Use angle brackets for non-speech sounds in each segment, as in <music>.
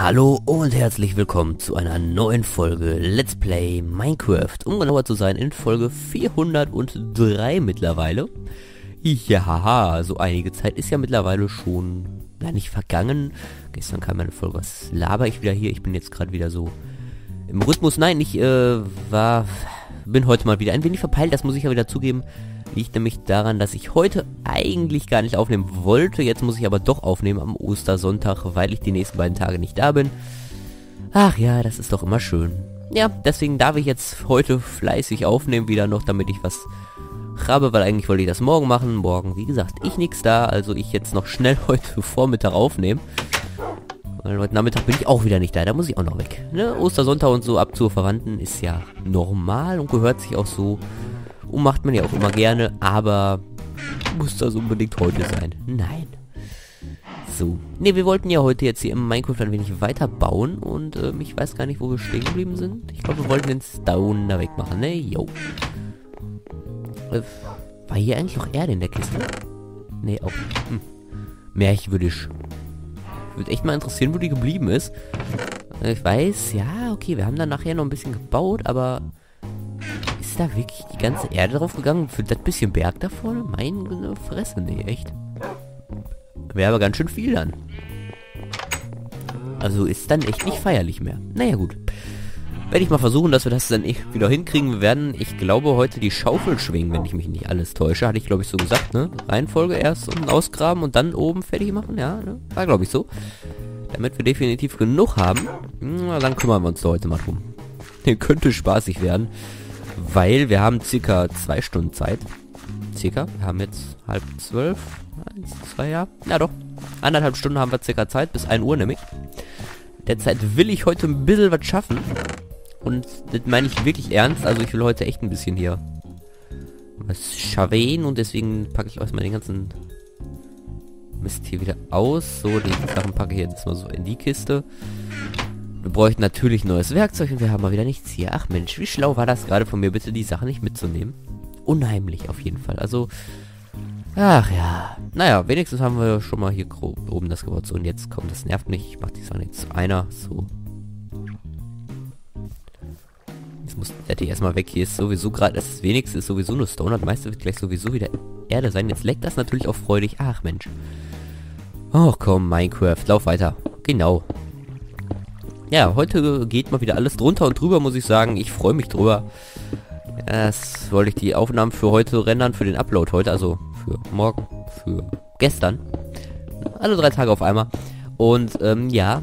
Hallo und herzlich willkommen zu einer neuen Folge Let's Play Minecraft. Um genauer zu sein, in Folge 403 mittlerweile. Ja, so einige Zeit ist ja mittlerweile schon, ja nicht vergangen. Gestern kam eine Folge, was laber ich wieder hier? Ich bin jetzt gerade wieder so im Rhythmus. Nein, ich äh, war, bin heute mal wieder ein wenig verpeilt, das muss ich ja wieder zugeben. Liegt nämlich daran, dass ich heute eigentlich gar nicht aufnehmen wollte. Jetzt muss ich aber doch aufnehmen am Ostersonntag, weil ich die nächsten beiden Tage nicht da bin. Ach ja, das ist doch immer schön. Ja, deswegen darf ich jetzt heute fleißig aufnehmen wieder noch, damit ich was habe, weil eigentlich wollte ich das morgen machen. Morgen, wie gesagt, ich nichts da, also ich jetzt noch schnell <laughs> heute Vormittag aufnehmen. Weil heute Nachmittag bin ich auch wieder nicht da, da muss ich auch noch weg. Ne? Ostersonntag und so ab zur Verwandten ist ja normal und gehört sich auch so und macht man ja auch immer gerne, aber muss das unbedingt heute sein? Nein. So. Ne, wir wollten ja heute jetzt hier im Minecraft ein wenig weiterbauen und ähm, ich weiß gar nicht, wo wir stehen geblieben sind. Ich glaube, wir wollten den Stone da wegmachen, ne? Jo. Äh, war hier eigentlich noch Erde in der Kiste? Ne, auch. Hm. Merkwürdig. Würde echt mal interessieren, wo die geblieben ist. Ich weiß, ja, okay, wir haben dann nachher noch ein bisschen gebaut, aber da wirklich die ganze Erde drauf gegangen für das bisschen Berg da vorne? Meine Fresse, nee, echt. Wäre aber ganz schön viel dann. Also ist dann echt nicht feierlich mehr. Naja, gut. Werde ich mal versuchen, dass wir das dann wieder hinkriegen. Wir werden, ich glaube, heute die Schaufel schwingen, wenn ich mich nicht alles täusche. Hatte ich, glaube ich, so gesagt, ne? Reihenfolge erst unten ausgraben und dann oben fertig machen, ja? Ne? War, glaube ich, so. Damit wir definitiv genug haben. Na, dann kümmern wir uns da heute mal drum. <laughs> Könnte spaßig werden weil wir haben circa zwei Stunden Zeit. Circa. Wir haben jetzt halb zwölf. Eins, zwei, ja. Ja doch. Anderthalb Stunden haben wir circa Zeit, bis 1 Uhr nämlich. Derzeit will ich heute ein bisschen was schaffen. Und das meine ich wirklich ernst. Also ich will heute echt ein bisschen hier was schaffen. Und deswegen packe ich erstmal den ganzen Mist hier wieder aus. So, die Sachen packe ich jetzt mal so in die Kiste. Wir bräuchten natürlich neues Werkzeug und wir haben mal wieder nichts hier. Ach Mensch, wie schlau war das gerade von mir, bitte die Sachen nicht mitzunehmen. Unheimlich auf jeden Fall. Also, ach ja. Naja, wenigstens haben wir schon mal hier grob oben das gebaut. So, und jetzt kommt, das nervt mich. Ich mach die Sachen jetzt zu einer. So. Jetzt muss der die erstmal weg. Hier ist sowieso gerade, das wenigste ist sowieso nur Stone. Das meiste wird gleich sowieso wieder Erde sein. Jetzt leckt das natürlich auch freudig. Ach Mensch. Oh komm, Minecraft, lauf weiter. Genau. Ja, heute geht mal wieder alles drunter und drüber, muss ich sagen. Ich freue mich drüber. Das wollte ich die Aufnahmen für heute rendern, für den Upload heute, also für morgen, für gestern. Alle drei Tage auf einmal. Und ähm, ja,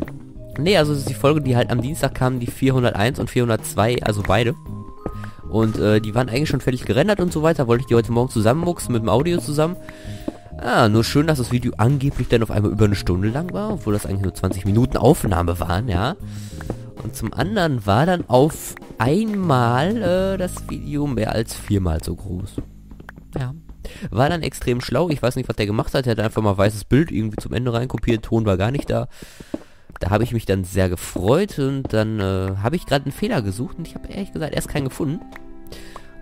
nee, also es ist die Folge, die halt am Dienstag kam, die 401 und 402, also beide. Und äh, die waren eigentlich schon fertig gerendert und so weiter. Wollte ich die heute Morgen zusammenmuxen mit dem Audio zusammen. Ah, nur schön, dass das Video angeblich dann auf einmal über eine Stunde lang war, obwohl das eigentlich nur 20 Minuten Aufnahme waren, ja. Und zum anderen war dann auf einmal äh, das Video mehr als viermal so groß. Ja. War dann extrem schlau. Ich weiß nicht, was der gemacht hat. Er hat einfach mal weißes Bild irgendwie zum Ende reinkopiert. Ton war gar nicht da. Da habe ich mich dann sehr gefreut und dann äh, habe ich gerade einen Fehler gesucht und ich habe ehrlich gesagt erst keinen gefunden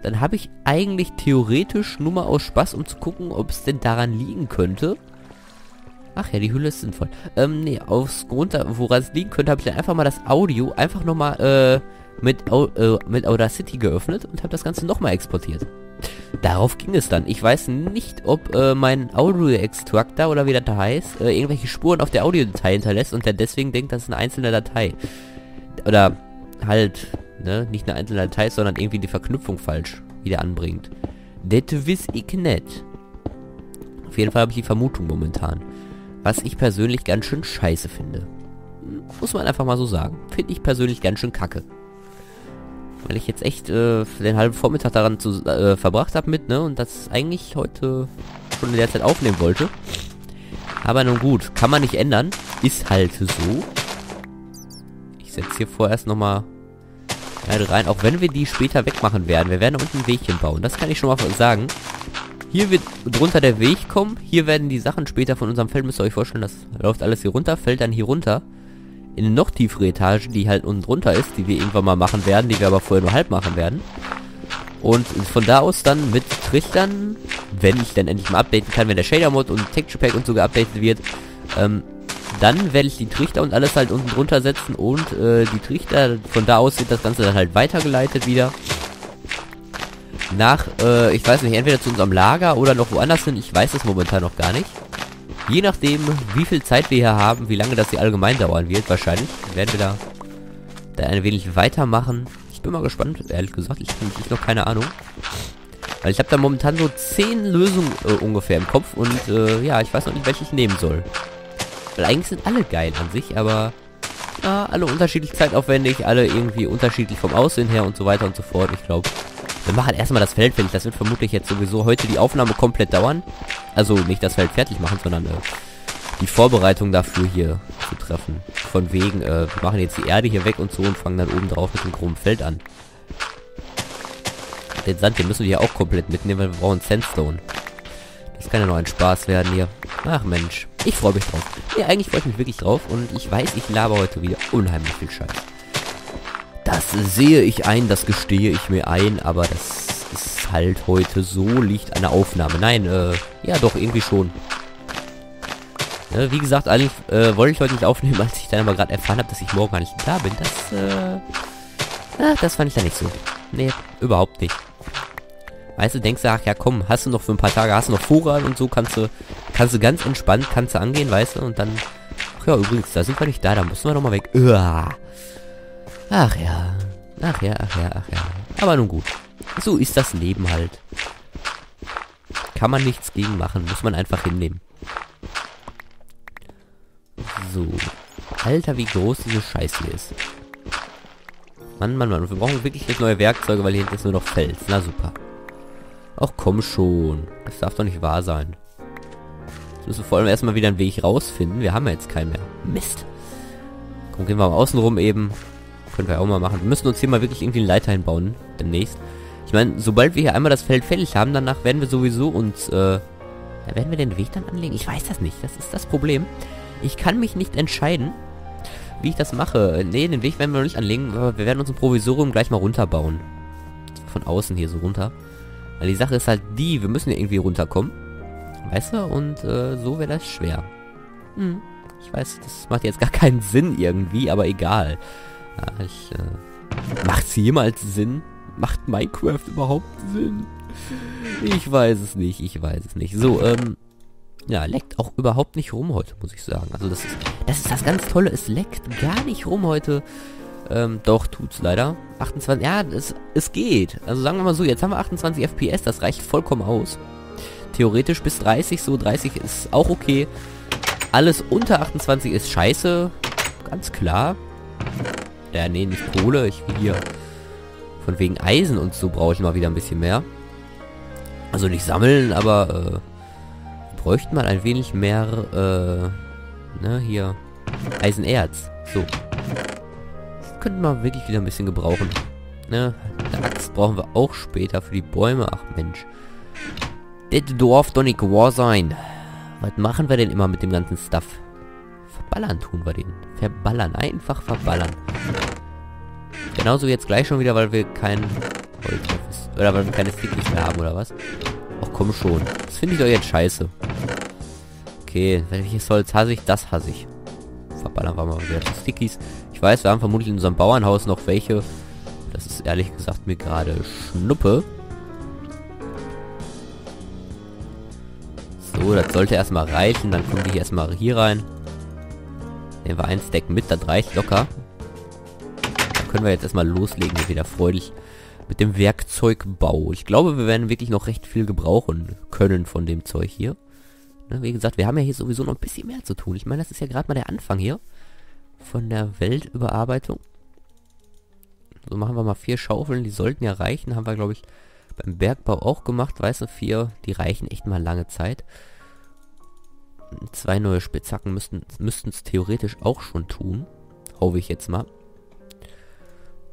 dann habe ich eigentlich theoretisch nur mal aus Spaß, um zu gucken, ob es denn daran liegen könnte. Ach ja, die Hülle ist sinnvoll. Ähm, nee, aus Grund, woran es liegen könnte, habe ich dann einfach mal das Audio einfach nochmal, äh, mit, äh, mit Audacity geöffnet und habe das Ganze nochmal exportiert. Darauf ging es dann. Ich weiß nicht, ob äh, mein Audio-Extractor oder wie das da heißt, äh, irgendwelche Spuren auf der Audiodatei hinterlässt und der deswegen denkt, das ist eine einzelne Datei. Oder halt ne, nicht eine einzelne Datei, sondern irgendwie die Verknüpfung falsch wieder anbringt. Det wiss ich nicht. Auf jeden Fall habe ich die Vermutung momentan. Was ich persönlich ganz schön scheiße finde. Muss man einfach mal so sagen. Finde ich persönlich ganz schön kacke. Weil ich jetzt echt äh, den halben Vormittag daran zu, äh, verbracht habe mit, ne? Und das eigentlich heute schon in der Zeit aufnehmen wollte. Aber nun gut, kann man nicht ändern. Ist halt so. Ich setze hier vorerst nochmal rein, auch wenn wir die später wegmachen werden. Wir werden da unten ein Wegchen bauen. Das kann ich schon mal sagen. Hier wird drunter der Weg kommen. Hier werden die Sachen später von unserem Feld, müsst ihr euch vorstellen, das läuft alles hier runter, fällt dann hier runter. In eine noch tiefere Etage, die halt unten drunter ist, die wir irgendwann mal machen werden, die wir aber vorher nur halb machen werden. Und von da aus dann mit Trichtern, wenn ich dann endlich mal updaten kann, wenn der Shader-Mod und Texture Pack und so geupdatet wird, ähm, Dann werde ich die Trichter und alles halt unten drunter setzen und äh, die Trichter, von da aus wird das Ganze dann halt weitergeleitet wieder. Nach, äh, ich weiß nicht, entweder zu unserem Lager oder noch woanders hin, ich weiß es momentan noch gar nicht. Je nachdem, wie viel Zeit wir hier haben, wie lange das hier allgemein dauern wird, wahrscheinlich, werden wir da, da ein wenig weitermachen. Ich bin mal gespannt, ehrlich gesagt, ich habe noch keine Ahnung. Weil ich habe da momentan so 10 Lösungen äh, ungefähr im Kopf und äh, ja, ich weiß noch nicht, welche ich nehmen soll. Weil eigentlich sind alle geil an sich, aber ja, alle unterschiedlich zeitaufwendig, alle irgendwie unterschiedlich vom Aussehen her und so weiter und so fort. Ich glaube, wir machen erstmal das Feld fertig. Das wird vermutlich jetzt sowieso heute die Aufnahme komplett dauern. Also nicht das Feld fertig machen, sondern äh, die Vorbereitung dafür hier zu treffen. Von wegen, äh, wir machen jetzt die Erde hier weg und so und fangen dann oben drauf mit dem groben Feld an. Den Sand, den müssen wir hier auch komplett mitnehmen, weil wir brauchen Sandstone. Das kann ja noch ein Spaß werden hier. Ach Mensch, ich freue mich drauf. Ja, eigentlich freue ich mich wirklich drauf und ich weiß, ich laber heute wieder unheimlich viel Scheiß. Das sehe ich ein, das gestehe ich mir ein, aber das ist halt heute so, liegt der Aufnahme. Nein, äh, ja doch, irgendwie schon. Ne, wie gesagt, eigentlich äh, wollte ich heute nicht aufnehmen, <laughs> als ich dann aber gerade erfahren habe, dass ich morgen gar nicht da bin. Das, äh, ach, das fand ich dann nicht so. Nee, überhaupt nicht. Weißt du, denkst du, ach ja komm, hast du noch für ein paar Tage, hast du noch Vorrat und so, kannst du, kannst du ganz entspannt, kannst du angehen, weißt du, und dann, ach ja, übrigens, da sind wir nicht da, da müssen wir doch mal weg. Uah. Ach ja. Ach ja, ach ja, ach ja. Aber nun gut. So ist das Leben halt. Kann man nichts gegen machen. Muss man einfach hinnehmen. So. Alter, wie groß diese Scheiße hier ist. Mann, Mann, Mann. Wir brauchen wirklich jetzt neue Werkzeuge, weil hier hinten ist nur noch Fels. Na super. Ach komm schon. Das darf doch nicht wahr sein. Jetzt müssen wir vor allem erstmal wieder einen Weg rausfinden. Wir haben ja jetzt keinen mehr. Mist. Komm, gehen wir mal außen rum eben. Können wir auch mal machen. Wir müssen uns hier mal wirklich irgendwie eine Leiter hinbauen. Demnächst. Ich meine, sobald wir hier einmal das Feld fertig haben, danach werden wir sowieso uns, äh... Da werden wir den Weg dann anlegen? Ich weiß das nicht. Das ist das Problem. Ich kann mich nicht entscheiden, wie ich das mache. Ne, den Weg werden wir noch nicht anlegen. Aber wir werden uns ein Provisorium gleich mal runterbauen. Von außen hier so runter. Weil die Sache ist halt die, wir müssen ja irgendwie runterkommen. Weißt du? Und äh, so wäre das schwer. Hm. Ich weiß, das macht jetzt gar keinen Sinn irgendwie, aber egal. Ja, ich, äh, macht's jemals Sinn? Macht Minecraft überhaupt Sinn? Ich weiß es nicht, ich weiß es nicht. So, ähm, ja, leckt auch überhaupt nicht rum heute, muss ich sagen. Also das ist, das ist das ganz Tolle, es leckt gar nicht rum heute. Ähm, doch, tut's leider. 28, ja, es, es geht. Also sagen wir mal so, jetzt haben wir 28 FPS, das reicht vollkommen aus. Theoretisch bis 30, so 30 ist auch okay. Alles unter 28 ist scheiße, ganz klar. Ja, nee, nicht Kohle. Ich will hier von wegen Eisen und so brauche ich mal wieder ein bisschen mehr. Also nicht sammeln, aber äh, bräuchten mal ein wenig mehr, äh, ne, hier, Eisenerz. So. Das könnten wir wirklich wieder ein bisschen gebrauchen. Ne, Axt brauchen wir auch später für die Bäume. Ach Mensch. Das Dorf doch nicht wahr sein. Was machen wir denn immer mit dem ganzen Stuff? Verballern tun wir den. Verballern. Einfach verballern. Genauso jetzt gleich schon wieder, weil wir kein Holz Oder weil wir keine Stickies mehr haben, oder was? Ach komm schon. Das finde ich doch jetzt scheiße. Okay, welches Holz hasse ich? Das hasse ich. Verballern wir mal wieder die Stickies. Ich weiß, wir haben vermutlich in unserem Bauernhaus noch welche. Das ist ehrlich gesagt mir gerade Schnuppe. So, das sollte erstmal reichen. Dann kommen hier erstmal hier rein. Nehmen wir ein Stack mit, das reicht locker. Dann können wir jetzt erstmal loslegen, hier wieder freudig mit dem Werkzeugbau. Ich glaube, wir werden wirklich noch recht viel gebrauchen können von dem Zeug hier. Ne, wie gesagt, wir haben ja hier sowieso noch ein bisschen mehr zu tun. Ich meine, das ist ja gerade mal der Anfang hier von der Weltüberarbeitung. So machen wir mal vier Schaufeln, die sollten ja reichen. Haben wir, glaube ich, beim Bergbau auch gemacht. Weißt du, vier, die reichen echt mal lange Zeit. Zwei neue Spitzhacken müssten es theoretisch auch schon tun. Hoffe ich jetzt mal.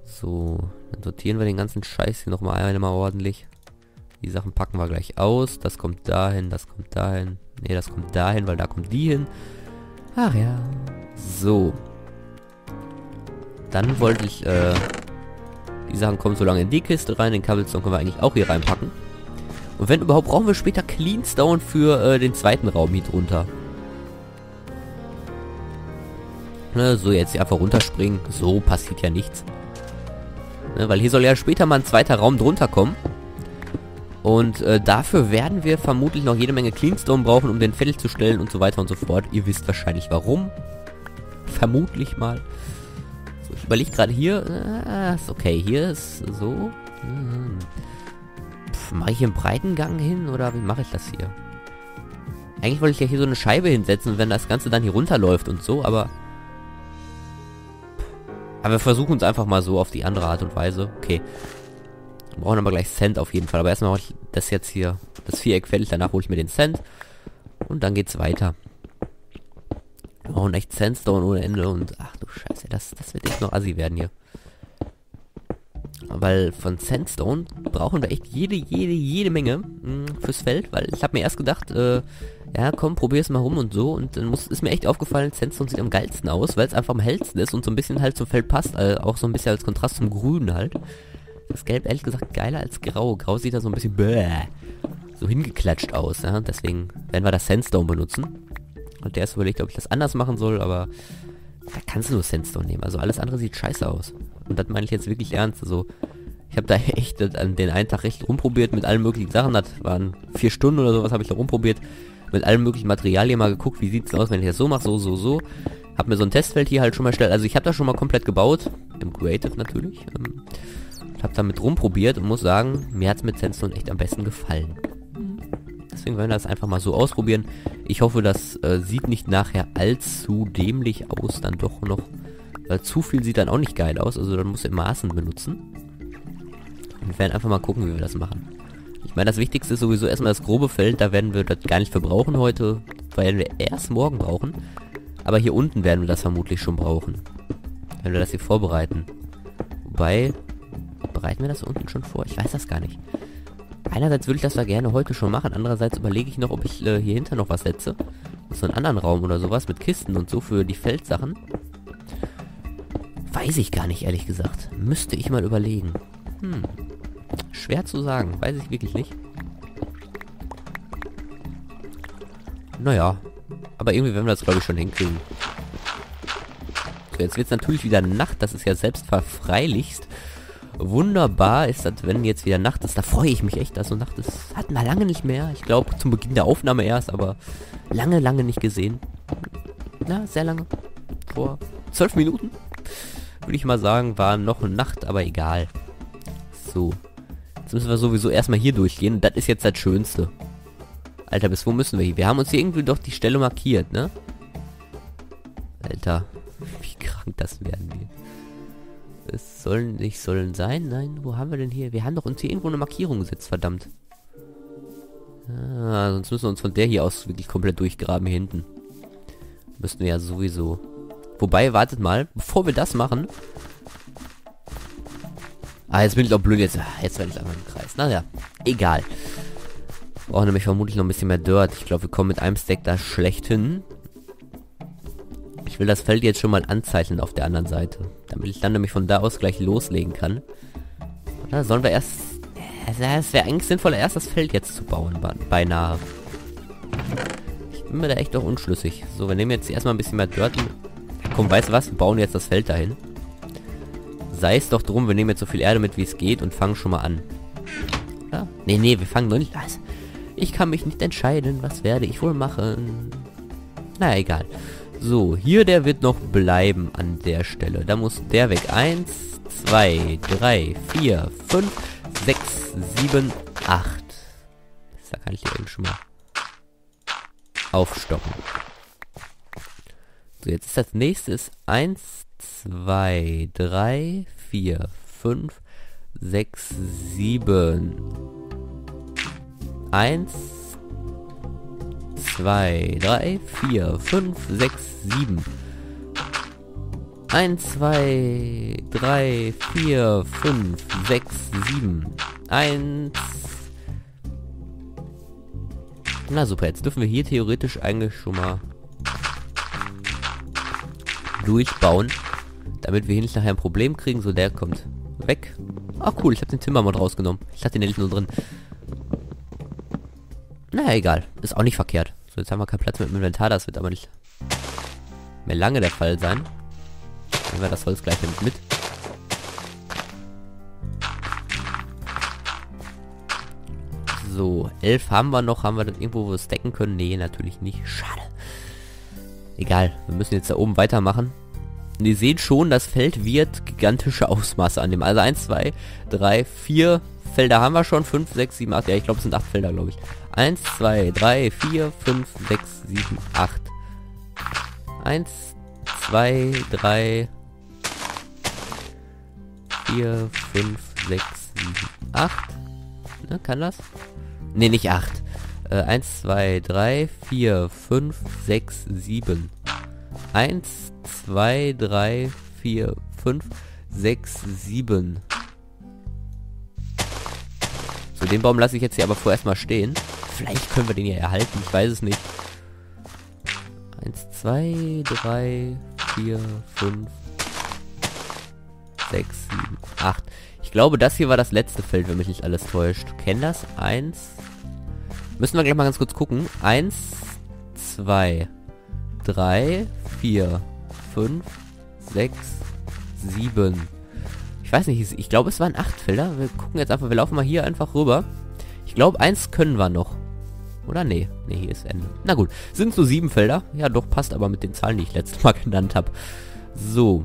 So, dann sortieren wir den ganzen Scheiß hier nochmal einmal ordentlich. Die Sachen packen wir gleich aus. Das kommt dahin, das kommt dahin. Ne, das kommt dahin, weil da kommt die hin. Ach ja. So. Dann wollte ich, äh, die Sachen kommen so lange in die Kiste rein. Den Cobblestone können wir eigentlich auch hier reinpacken. Und wenn überhaupt, brauchen wir später Cleanstone für äh, den zweiten Raum hier drunter. Ne, so jetzt einfach runterspringen. So passiert ja nichts. Ne, weil hier soll ja später mal ein zweiter Raum drunter kommen. Und äh, dafür werden wir vermutlich noch jede Menge Cleanstone brauchen, um den Vettel zu stellen und so weiter und so fort. Ihr wisst wahrscheinlich warum. Vermutlich mal. So, ich überlege gerade hier. Äh, ist okay, hier ist so. Hm. Mache ich hier einen breiten Gang hin oder wie mache ich das hier? Eigentlich wollte ich ja hier so eine Scheibe hinsetzen, wenn das Ganze dann hier runterläuft und so, aber... Aber wir versuchen es einfach mal so auf die andere Art und Weise. Okay. Wir brauchen aber gleich Cent auf jeden Fall. Aber erstmal mache ich das jetzt hier, das Viereck fertig. Danach hole ich mir den Cent. Und dann geht's weiter. Wir brauchen echt Sandstone ohne Ende und... Ach du Scheiße, das, das wird echt noch assi werden hier. Weil von Sandstone brauchen wir echt jede, jede, jede Menge mh, hm, fürs Feld. Weil ich habe mir erst gedacht, äh, ja komm, probier's mal rum und so. Und dann muss, ist mir echt aufgefallen, Sandstone sieht am geilsten aus, weil es einfach am hellsten ist und so ein bisschen halt zum Feld passt. Also auch so ein bisschen als Kontrast zum Grün halt. Das Gelb ehrlich gesagt geiler als Grau. Grau sieht da so ein bisschen bäh, so hingeklatscht aus. Ja? Deswegen werden wir das Sandstone benutzen. Und der ist überlegt, ob ich das anders machen soll, aber da kannst du nur Sandstone nehmen. Also alles andere sieht scheiße aus. Und das meine ich jetzt wirklich ernst. Also, ich habe da <laughs> echt an den einen Tag recht rumprobiert mit allen möglichen Sachen. Das waren vier Stunden oder sowas habe ich da rumprobiert. Mit allen möglichen Materialien mal geguckt, wie sieht's aus, wenn ich das so mache, so, so, so. Hab mir so ein Testfeld hier halt schon mal erstellt. Also ich habe das schon mal komplett gebaut. Im Creative natürlich. Ähm, hab damit rumprobiert und muss sagen, mir hat's mit Sandstone echt am besten gefallen. Deswegen werden wir das einfach mal so ausprobieren. Ich hoffe, das äh, sieht nicht nachher allzu dämlich aus, dann doch noch. Weil zu viel sieht dann auch nicht geil aus, also dann muss er Maßen benutzen. Und wir werden einfach mal gucken, wie wir das machen. Ich meine, das Wichtigste ist sowieso erstmal das grobe Feld, da werden wir das gar nicht verbrauchen heute, werden wir erst morgen brauchen. Aber hier unten werden wir das vermutlich schon brauchen. Wenn wir das hier vorbereiten. Wobei, bereiten wir das unten schon vor? Ich weiß das gar nicht. Einerseits würde ich das da gerne heute schon machen, andererseits überlege ich noch, ob ich äh, hier hinter noch was setze. So einen anderen Raum oder sowas mit Kisten und so für die Feldsachen. Weiß ich gar nicht, ehrlich gesagt. Müsste ich mal überlegen. Hm. Schwer zu sagen, weiß ich wirklich nicht. Naja, aber irgendwie werden wir das, glaube ich, schon hinkriegen. So, jetzt wird es natürlich wieder Nacht, das ist ja selbstverfreilichst wunderbar ist das, wenn jetzt wieder Nacht ist. Da freue ich mich echt. Also Nacht ist, hatten wir lange nicht mehr. Ich glaube zum Beginn der Aufnahme erst, aber lange, lange nicht gesehen. Na, sehr lange. Vor zwölf Minuten, würde ich mal sagen, war noch Nacht, aber egal. So. Jetzt müssen wir sowieso erstmal hier durchgehen. Das ist jetzt das Schönste. Alter, bis wo müssen wir hier? Wir haben uns hier irgendwie doch die Stelle markiert, ne? Alter, <laughs> wie krank das werden wir. Es sollen nicht sollen sein. Nein, wo haben wir denn hier? Wir haben doch uns hier irgendwo eine Markierung gesetzt, verdammt. Ah, sonst müssen wir uns von der hier aus wirklich komplett durchgraben hier hinten. Müssten wir ja sowieso. Wobei, wartet mal, bevor wir das machen. Ah, jetzt bin ich doch blöd. Jetzt, ah, jetzt werde ich einfach im Kreis. Naja, egal. Brauchen nämlich vermutlich noch ein bisschen mehr Dirt. Ich glaube, wir kommen mit einem Stack da schlecht hin will das Feld jetzt schon mal anzeichnen auf der anderen Seite. Damit ich dann nämlich von da aus gleich loslegen kann. Oder sollen wir erst... Es wäre eigentlich sinnvoller, erst das Feld jetzt zu bauen, beinahe. Ich bin mir da echt noch unschlüssig. So, wir nehmen jetzt erstmal ein bisschen mehr Dirt. Komm, weißt du was? Wir bauen jetzt das Feld dahin. Sei es doch drum, wir nehmen jetzt so viel Erde mit, wie es geht und fangen schon mal an. Ja? Nee, nee, wir fangen noch nicht an. Ich kann mich nicht entscheiden, was werde ich wohl machen. Naja, egal. So, hier der wird noch bleiben an der Stelle. Da muss der weg. Eins, zwei, drei, vier, fünf, sechs, sieben, acht. Da kann ich eben schon mal aufstocken. So, jetzt ist das nächste ist 1, 2, 3, 4, 5, 6, 7. 1, 2, 3, 4, 5, 6, 7. 1, 2, 3, 4, 5, 6, 7. 1. Na super, jetzt dürfen wir hier theoretisch eigentlich schon mal durchbauen, damit wir hier nicht nachher ein Problem kriegen. So, der kommt weg. Ach cool, ich habe den Timmermod rausgenommen. Ich hatte den nicht nur drin. Naja, egal. Ist auch nicht verkehrt. So, jetzt haben wir keinen Platz mit dem Inventar. Das wird aber nicht mehr lange der Fall sein. Nehmen wir das Holz gleich mit. mit. So, elf haben wir noch. Haben wir das irgendwo, wo wir stacken können? Nee, natürlich nicht. Schade. Egal, wir müssen jetzt da oben weitermachen. Und ihr seht schon, das Feld wird gigantische Ausmaße annehmen. Also 1, 2, 3, 4 Felder haben wir schon. 5, 6, 7, 8. Ja, ich glaube, es sind 8 Felder, glaube ich. 1, 2, 3, 4, 5, 6, 7, 8. 1, 2, 3, 4, 5, 6, 7, 8. Ne, kann das? Ne, nicht 8. Äh, 1, 2, 3, 4, 5, 6, 7. 1, 2, 3, 4, 5, 6, 7. So, den Baum lasse ich jetzt hier aber vorerst mal stehen. Vielleicht können wir den ja erhalten, ich weiß es nicht. 1, 2, 3, 4, 5, 6, 7, 8. Ich glaube, das hier war das letzte Feld, wenn mich nicht alles täuscht. Kennen das? 1. Müssen wir gleich mal ganz kurz gucken. 1, 2, 3, 4, 5, 6, 7. Ich weiß nicht, ich glaube, es waren 8 Felder. Wir gucken jetzt einfach, wir laufen mal hier einfach rüber. Ich glaube, eins können wir noch. Oder? Nee. Nee, hier ist Ende. Na gut. Sind so sieben Felder. Ja, doch, passt aber mit den Zahlen, die ich letztes Mal <laughs> genannt habe. So.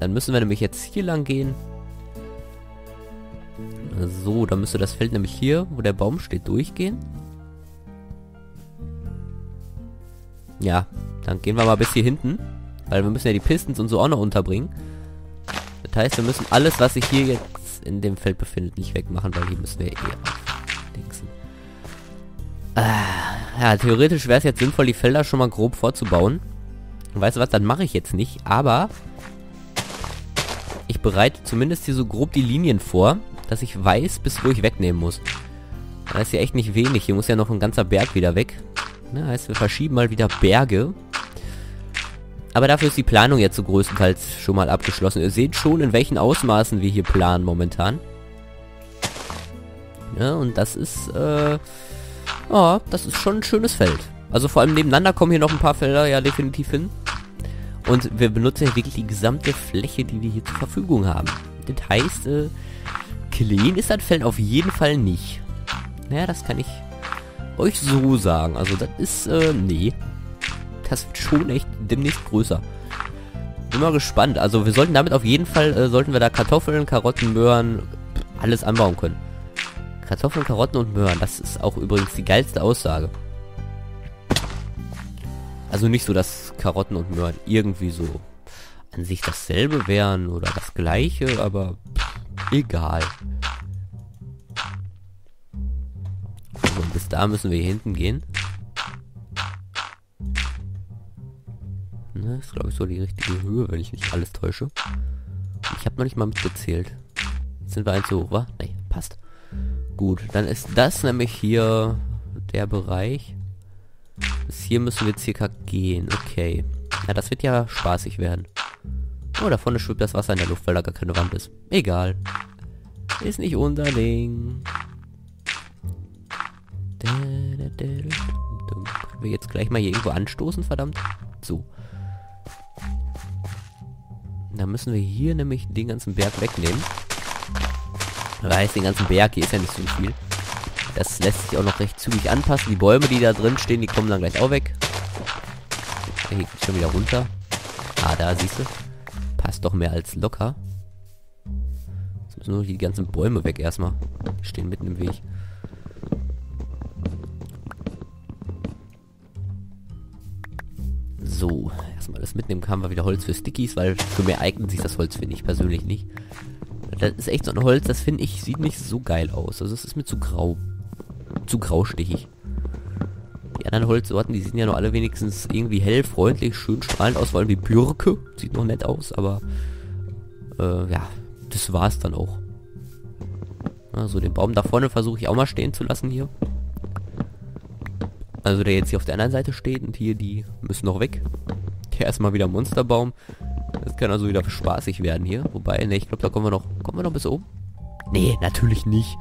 Dann müssen wir nämlich jetzt hier lang gehen. So, dann müsste das Feld nämlich hier, wo der Baum steht, durchgehen. Ja, dann gehen wir mal bis hier hinten. Weil wir müssen ja die Pistons und so auch noch unterbringen. Das heißt, wir müssen alles, was sich hier jetzt in dem Feld befindet, nicht wegmachen, weil hier müssen wir eh aufdingsen. Äh, ja, theoretisch wäre es jetzt sinnvoll, die Felder schon mal grob vorzubauen. Und weißt du was, dann mache ich jetzt nicht, aber ich bereite zumindest hier so grob die Linien vor, dass ich weiß, bis wo ich wegnehmen muss. Da ist ja echt nicht wenig. Hier muss ja noch ein ganzer Berg wieder weg. Ne, heißt, wir verschieben mal wieder Berge. Aber dafür ist die Planung jetzt so größtenteils schon mal abgeschlossen. Ihr seht schon, in welchen Ausmaßen wir hier planen momentan. Ja, und das ist, äh, oh, das ist schon ein schönes Feld. Also vor allem nebeneinander kommen hier noch ein paar Felder ja definitiv hin. Und wir benutzen ja wirklich die gesamte Fläche, die wir hier zur Verfügung haben. Das heißt, äh, clean ist das Feld auf jeden Fall nicht. Naja, das kann ich euch so sagen. Also das ist, äh, nee. Das wird schon echt demnächst größer. Bin mal gespannt. Also wir sollten damit auf jeden Fall, äh, sollten wir da Kartoffeln, Karotten, Möhren, alles anbauen können. Kartoffeln, Karotten und Möhren. Das ist auch übrigens die geilste Aussage. Also nicht so, dass Karotten und Möhren irgendwie so an sich dasselbe wären oder das gleiche, aber egal. So, bis da müssen wir hier hinten gehen. Ne, ist glaube ich so die richtige Höhe, wenn ich nicht alles täusche. Ich habe noch nicht mal mitgezählt. Jetzt sind wir eins zu hoch, wa? Nee, passt. Gut, dann ist das nämlich hier der Bereich. Bis hier müssen wir circa gehen. Okay. Ja, das wird ja spaßig werden. Oh, da vorne schwebt das Wasser in der Luft, weil da gar keine Wand ist. Egal. Ist nicht unser Ding. Können wir jetzt gleich mal hier irgendwo anstoßen, verdammt? So. Dann müssen wir hier nämlich den ganzen Berg wegnehmen. Heißt, den ganzen Berg hier ist ja nicht so viel. Das lässt sich auch noch recht zügig anpassen. Die Bäume, die da drin stehen, die kommen dann gleich auch weg. Hier geht schon wieder runter. Ah, da siehst du. Passt doch mehr als locker. Jetzt müssen nur die ganzen Bäume weg erstmal. Die stehen mitten im Weg. So, erstmal alles mitnehmen haben wir wieder Holz für Stickies, weil für mehr eignet sich das Holz, finde ich persönlich nicht. Das ist echt so ein Holz, das finde ich, sieht nicht so geil aus. Also es ist mir zu grau. Zu graustichig. Anderen Holzsorten, die sehen ja noch alle wenigstens irgendwie hell, freundlich, schön strahlend aus, vor allem wie Birke. Sieht noch nett aus, aber äh, ja, das war's dann auch. Also den Baum da vorne versuche ich auch mal stehen zu lassen hier. Also der jetzt hier auf der anderen Seite steht und hier die müssen noch weg. Hier erstmal wieder Monsterbaum. Das kann also wieder spaßig werden hier. Wobei, ne, ich glaube, da kommen wir noch. Kommen wir noch bis oben? Nee, natürlich nicht.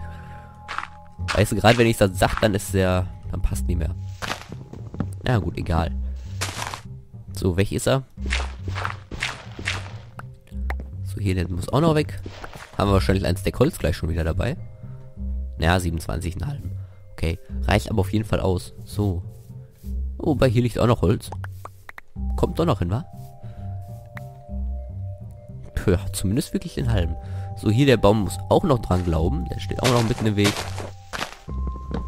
Weißt du, gerade wenn ich das sag, dann ist der. Dann passt nicht mehr. Na gut, egal. So, weg ist er? So, hier, der muss auch noch weg. Haben wir wahrscheinlich ein Stack Holz gleich schon wieder dabei. Naja, 27,5. Okay, reicht aber auf jeden Fall aus. So. Oh, bei hier liegt auch noch Holz. Kommt doch noch hin, wa? Ja, zumindest wirklich den halben. So, hier der Baum muss auch noch dran glauben. Der steht auch noch mitten im Weg.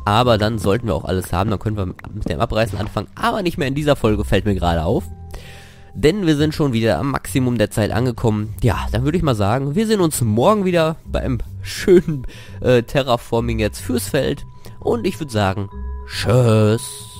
Aber dann sollten wir auch alles haben. Dann können wir mit dem Abreißen anfangen. Aber nicht mehr in dieser Folge, fällt mir gerade auf. Denn wir sind schon wieder am Maximum der Zeit angekommen. Ja, dann würde ich mal sagen, wir sehen uns morgen wieder beim schönen äh, Terraforming jetzt fürs Feld. Und ich würde sagen, tschüss.